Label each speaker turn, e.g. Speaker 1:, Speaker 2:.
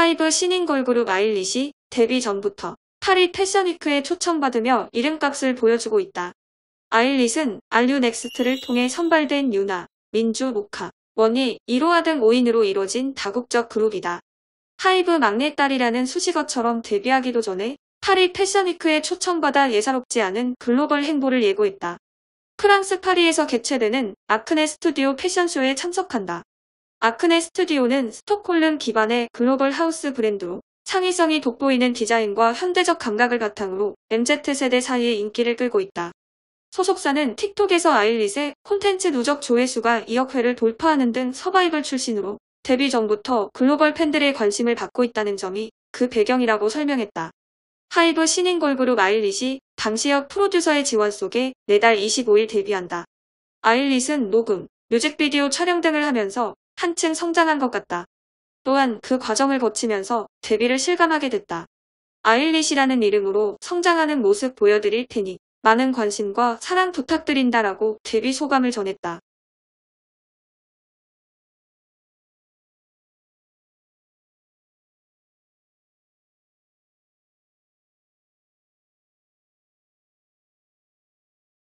Speaker 1: 하이브 신인 걸그룹 아일릿이 데뷔 전부터 파리 패션위크에 초청받으며 이름값을 보여주고 있다. 아일릿은 R U Next를 통해 선발된 유나, 민주, 모카, 원희, 이로하 등 5인으로 이뤄진 다국적 그룹이다. 하이브 막내딸이라는 수식어처럼 데뷔하기도 전에 파리 패션위크에 초청받아 예사롭지 않은 글로벌 행보를 예고했다. 프랑스 파리에서 개최되는 아크네 스튜디오 패션쇼에 참석한다. 아크네 스튜디오는 스톡홀름 기반의 글로벌 하우스 브랜드로 창의성이 돋보이는 디자인과 현대적 감각을 바탕으로 MZ세대 사이에 인기를 끌고 있다. 소속사는 틱톡에서 아일릿의 콘텐츠 누적 조회수가 2억 회를 돌파하는 등 서바이벌 출신으로 데뷔 전부터 글로벌 팬들의 관심을 받고 있다는 점이 그 배경이라고 설명했다. 하이브 신인 걸그룹 아일릿이 방시혁 프로듀서의 지원 속에 내달 25일 데뷔한다. 아일릿은 녹음, 뮤직비디오 촬영 등을 하면서 한층 성장한 것 같다. 또한 그 과정을 거치면서 데뷔를 실감하게 됐다. 아일릿이라는 이름으로 성장하는 모습 보여드릴 테니 많은 관심과 사랑 부탁드린다라고 데뷔 소감을 전했다.